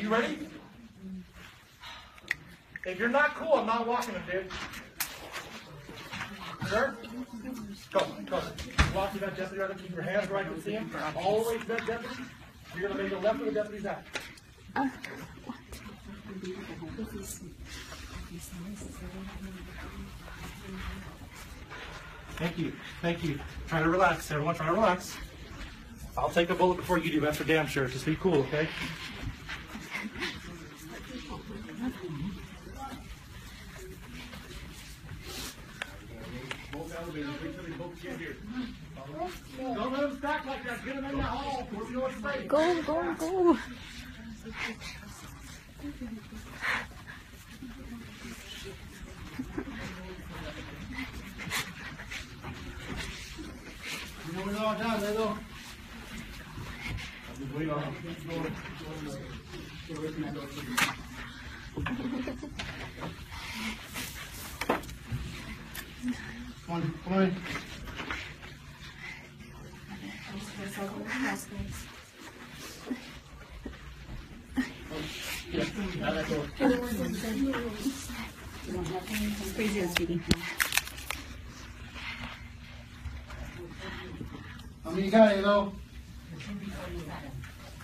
you ready? If you're not cool, I'm not walking them, dude. Sir? Go, go. Walk to that deputy right. Keep your hands where I can see him. All the way to that deputy. You're gonna make the left where the deputy's at. Thank you. Thank you. Try to relax. Everyone, try to relax. I'll take a bullet before you do. That's for damn sure. Just be cool, okay? Both elevators. Don't let them stack like that. Get them in the hall. We're. Go, go, go. Moving on down, let going on. Come on, come on. In. Amiga, hello.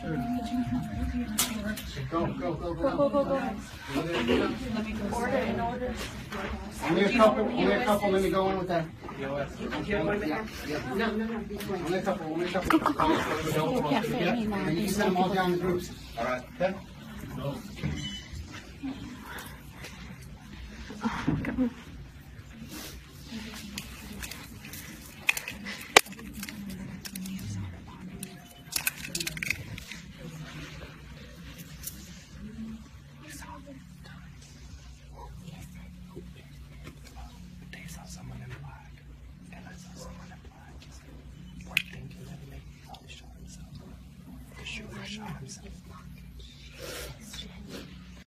Go, go, go, go. Go, go, go. Go. Order in order. Only a couple, only a couple, let me go in with that. Only a couple, only a couple. You can't fit me now. And you send them all down in groups. All right. Okay? shops.